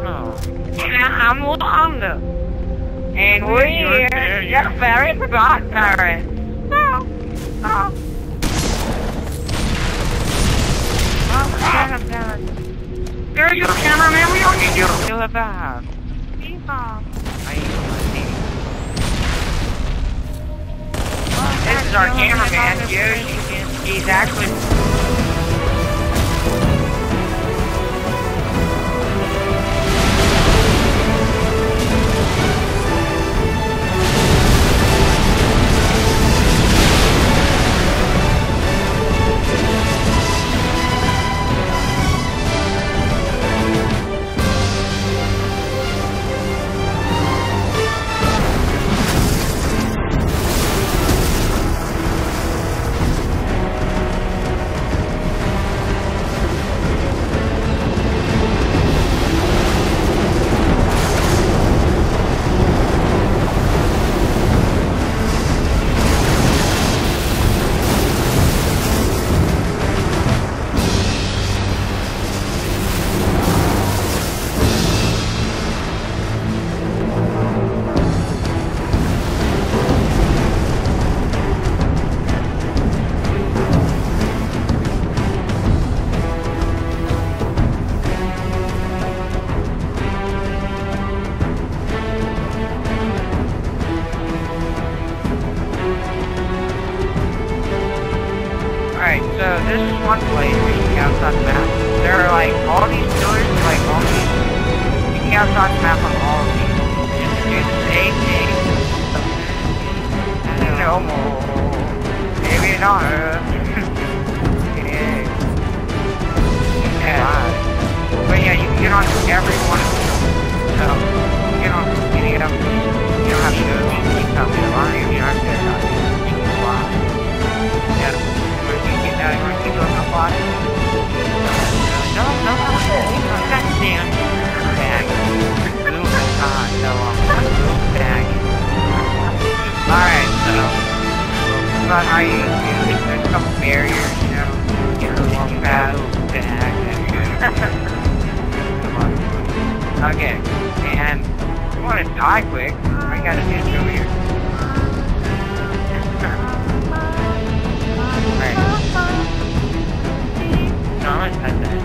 so. And we're here. You're very forgot, Paris. No. No. Oh, oh. I'm done. There you go, cameraman. We don't need you. Feel it. I This is our cameraman, dude. He's actually Alright, so this is one place you can get outside the map. There are like all these pillars, like all these. You can get outside the map on all of these. Just do the same thing. No more. Maybe not. About how you do it. There's a couple barriers, you know. Get a long path. Bag. Come on. Okay. And if you want to die quick, all you gotta do is go here. Alright. No, I'm gonna cut that.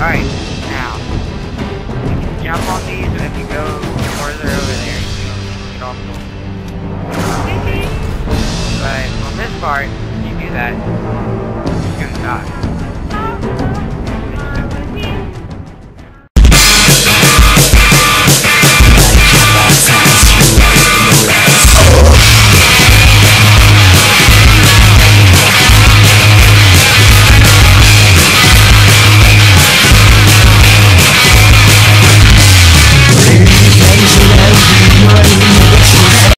Alright, now. You can jump on these, and if you go But on this part, you do that, you're gonna die.